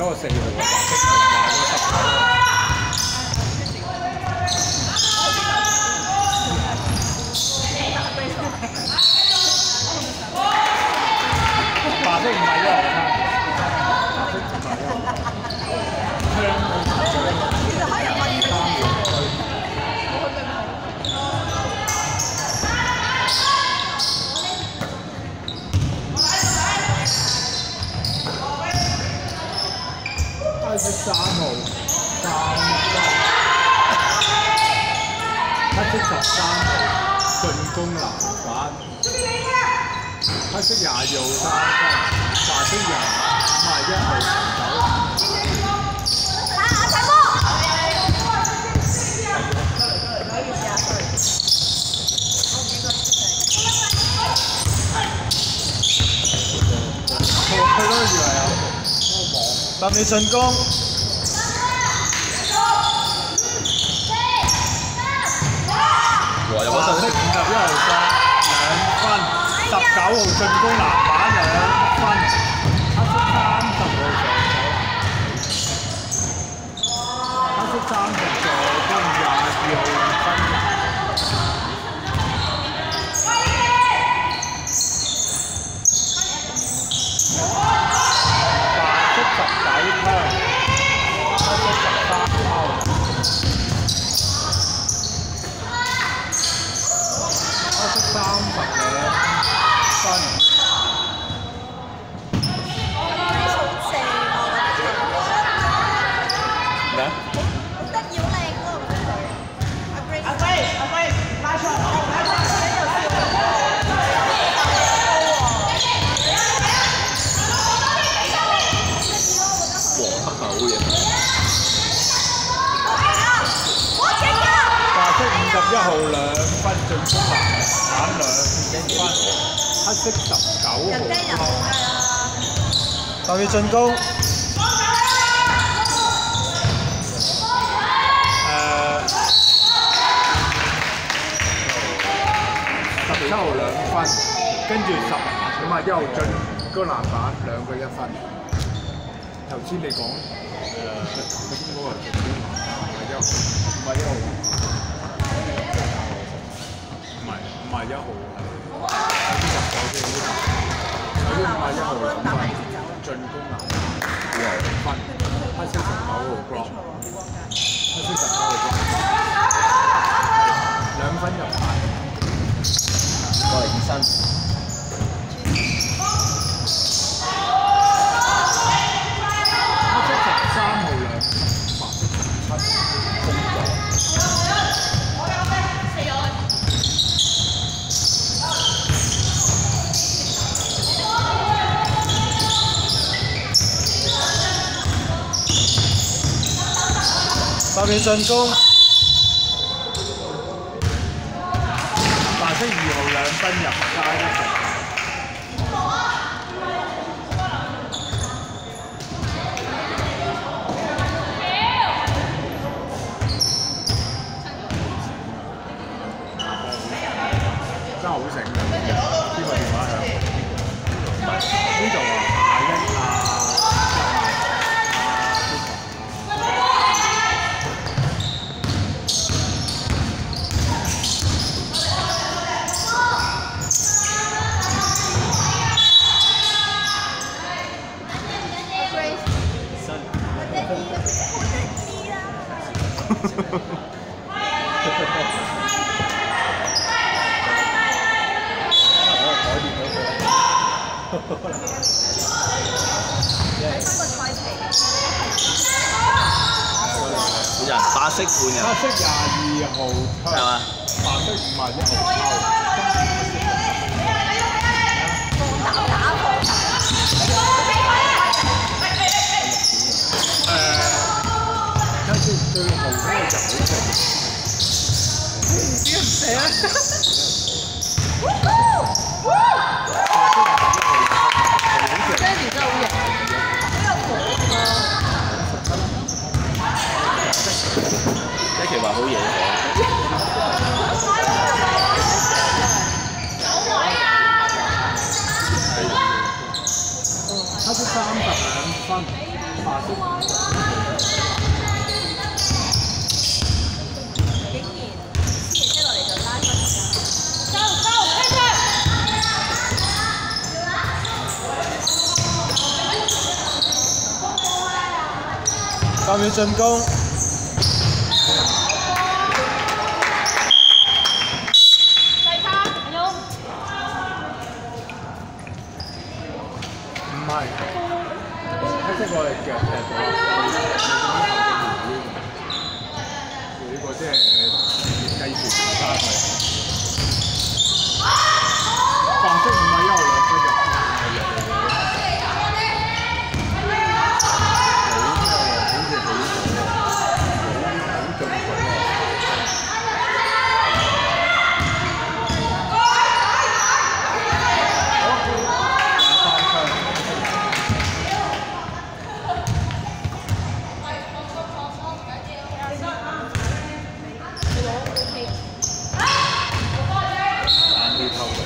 嗰個四號嘅白色同埋個十九號。白色唔係一號餐，白色唔係一號餐。其實可以可以。黑色三號，三分。黑色十三號，進攻籃板。黑色廿二號三分，白色廿五係一號九。打下睇波。佢佢都以為有嗰個網。十秒進攻，哇！有白色五十一號三兩分，十九號進攻籃板兩分，黑色三十號上手籃，黑色三十助攻廿二號五分。白色十九分，黑色十三分，黑色三十兩分。咩啊？好得意好靚嗰個佢。阿 Grace。阿輝，阿輝，拉出嚟，拉出嚟。黃黑好嘢。我勁啊！白色五十一號兩分進攻籃板兩分，黑色十九人盯人號好㗎啦。十秒進攻，誒十七號兩分，跟住十五啊一號進攻籃板兩個一分。頭先你講誒頭先嗰個進攻籃板唔係一號，唔係一號，唔係唔係一號係十九先呢頭先唔係一號兩分進攻籃板兩分，黑色十九號 block，黑色十九號 block，兩分入牌。我係醫生。黑色十三號兩，白色十七工作。十秒進攻，白色二號兩分入加一成。真係好醒㗎！邊個電話響？唔係呢度啊，阿欣啊。本人白色半人黑色廿二號抽，係嘛？白色五廿一號抽。放膽打放誒，跟住最後嗰個就好正。！Sandy 真係好型，好有火啊！一期話好嘢講。黑色三十兩分，白色五十竟然私人車落嚟就拉分。收收，跟住。八秒進攻，細卡，用。唔係，黑色我哋腳踢到，呢個即係計時時間佢。白色唔係一路兩分入，係入嚟嘅。好咩喎？好似好準喎，好好進取喎。廿三分。眼啲偷嘅。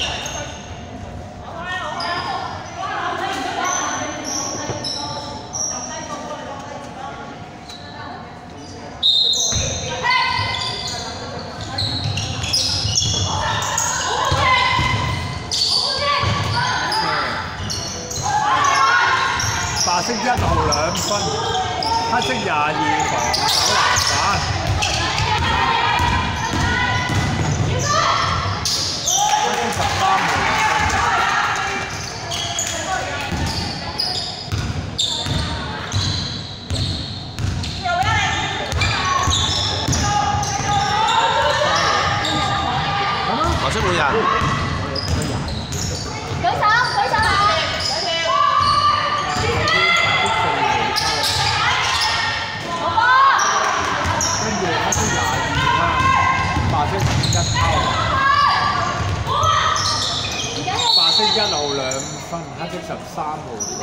白色一號兩分，黑色廿二防守籃板。黑色十三號兩分。白色冇人，舉手，舉手。跟住黑色廿二啦，白色十一歐。白色一號兩分，黑色十三號分。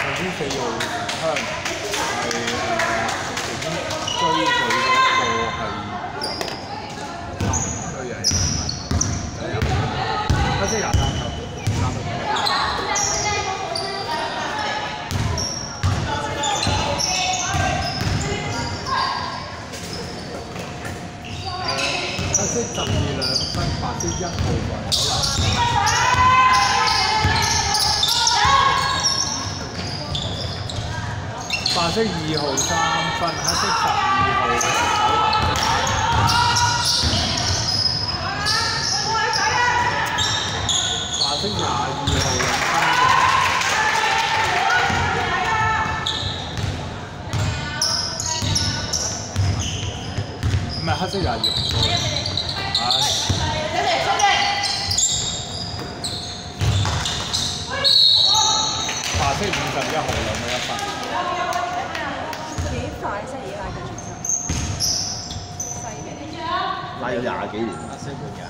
頭先四號香係誒已經追佢嗰個係入，追人黑色廿，三分。黑色十二兩分，白色一號防守籃。白色二號三分，黑色十二號防守籃。白色廿二號兩分。唔係黑色廿二號，sorry。唉。白色五十一號兩分一分。幾快啫？而家拉緊全身，犀利！拉咗廿幾年。黑色冇人。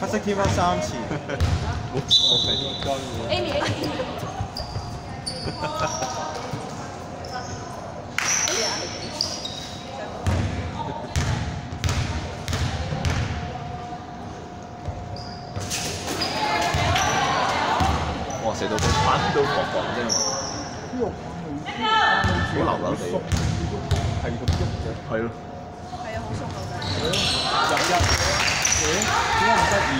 黑色添翻三次，冇錯，係應該會。Amy Amy。哇！射到個板都薄薄啫嘛，呢個好流流地。係咁喐嘅。係咯，係啊，好熟狗仔。入一，誒點解咁得意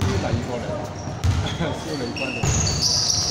於第二個嚟 啦，蕭利君。白色